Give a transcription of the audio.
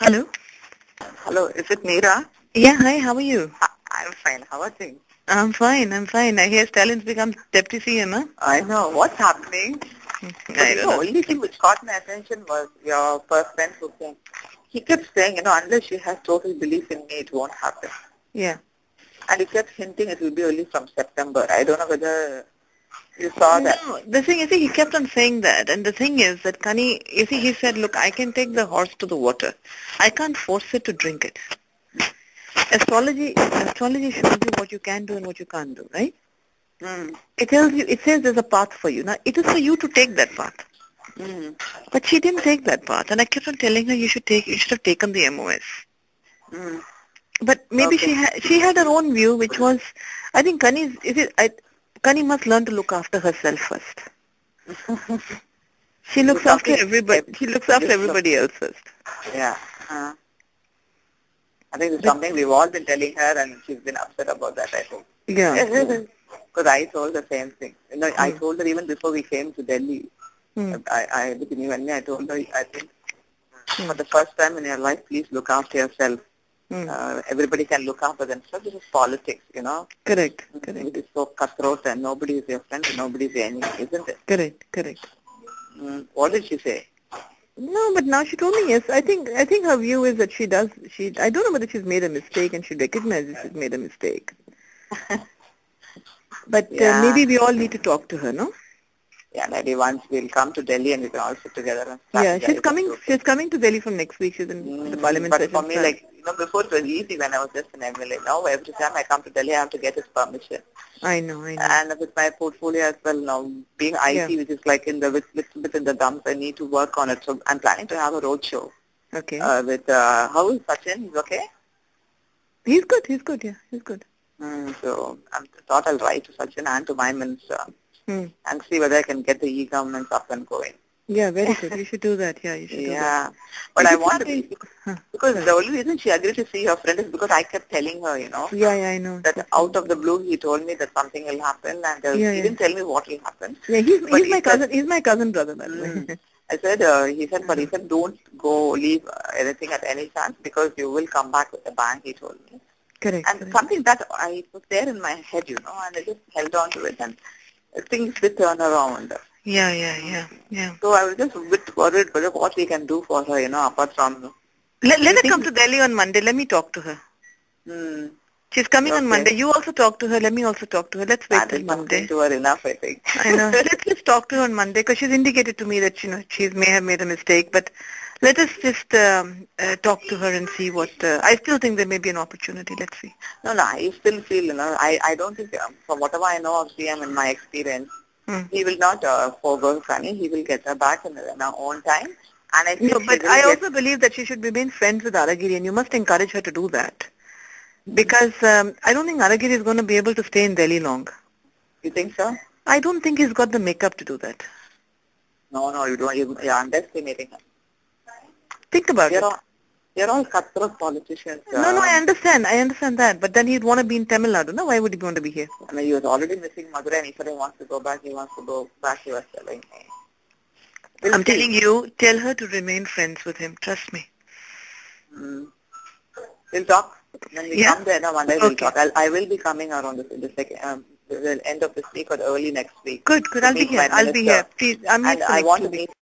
Hello. Hello, is it Meera? Yeah, hi, how are you? I- I'm fine. How are things? I'm fine, I'm fine. I hear Stalin's become deputy CM, huh? I know. What's happening? I don't the know. only thing which caught my attention was your first friend who came. He kept saying, you know, unless she has total belief in me, it won't happen. Yeah. And he kept hinting it will be only from September. I don't know whether you saw that. No, the thing is, he kept on saying that, and the thing is that Kani, you see, he said, look, I can take the horse to the water. I can't force it to drink it. Astrology, astrology shows you what you can do and what you can't do, right? Mm. It tells you, it says there's a path for you. Now, it is for you to take that path. Mm. But she didn't take that path, and I kept on telling her you should take, you should have taken the MOS. Mm. But maybe Okay. she had she had her own view, which was, I think Kani is it. I, Kani must learn to look after herself first. She looks So after something- everybody. She looks after everybody else first. Yeah. Uh, I think it's something we've all been telling her and she's been upset about that, I think. Yeah. Because I told the same thing. You know, I Mm. told her even before we came to Delhi. Mm. I, I, between you and me, I told her, I think, for the first time in your life, please look after yourself. Mm. Uh, everybody can look after themselves. This is politics, you know. Correct. Correct. It is so cutthroat and nobody is your friend and nobody is your enemy, isn't it? Correct. Correct. Mm. What did she say? No, but now she told me yes. I think I think her view is that she does. She I don't know whether she's made a mistake and she recognizes she's made a mistake. But uh, maybe we all need to talk to her, no? Yeah, maybe once we'll come to Delhi and we can all sit together and Yeah, she's coming. She's coming to Delhi from next week. She's in the Mm, parliament but session. for me, like, you know, before it was easy when I was just an MLA. Now every time I come to Delhi, I have to get his permission. I know, I know. And with my portfolio as well now, being IT, Yeah. which is like in the little bit in the dumps, I need to work on it. So I'm planning to have a road show okay. uh, with uh, how is Sachin? He's okay. he's good. He's good. Yeah, he's good. Mm, so I thought I'll write to Sachin and to my minister Hmm. and see whether I can get the e-government up and going. Yeah, very good. You should do that. Yeah, you should do that. Yeah, but Is I want to be because the only reason she agreed to see her friend is because I kept telling her, you know, Yeah, yeah, I know. that out of the blue he told me that something will happen and uh, Yeah, he yeah. didn't tell me what will happen. Yeah, he's he's he my said- cousin. He's my cousin brother. By the way. Mm. I said, uh, he said, but he said, don't go leave uh, anything at any chance because you will come back with a bang, he told me. correct. And correct. something that I was there in my head, you know, and I just held on to it and things did turn around. Yeah, yeah, yeah, yeah. So I was just a bit worried whether what we can do for her, you know, apart from, Let let her come to Delhi on Monday. Let me talk to her. hmm, She's coming on Monday. You also talk to her. Let me also talk to her. Let's wait till Monday. to her enough, I think. I know. Let's just talk to her on Monday because she's indicated to me that you know she may have made a mistake. But let us just um, uh, talk to her and see what. Uh, I still think there may be an opportunity. Let's see. No, no, I still feel, you know, I, I don't think, um, from whatever I know of CM in my experience, Hmm. he will not uh, forego Sunny. He will get her back in, her own time. And I think No, but I get, also believe that she should remain friends with Azhagiri, and you must encourage her to do that. Because um, I don't think Azhagiri is going to be able to stay in Delhi long. You think so? I don't think he's got the makeup to do that. No, no, you don't. You, you're underestimating her. Think about You're it. all, you're all cutthroat politicians. No, no, I understand. I understand that. But then he'd want to be in Tamil Nadu. No, why would he want to be here? I mean, he was already missing Madurai and he said he wants to go back. He wants to go back, he was telling me. We'll I'm see. telling you, tell her to remain friends with him. Trust me. Mm. We'll talk. When we Yeah? come there on Monday, we'll Okay. talk. I'll, I will be coming around the, the second, um, the end of this week or early next week. Good, good. I'll be here. I'll be here. Please, I'm And I want to meet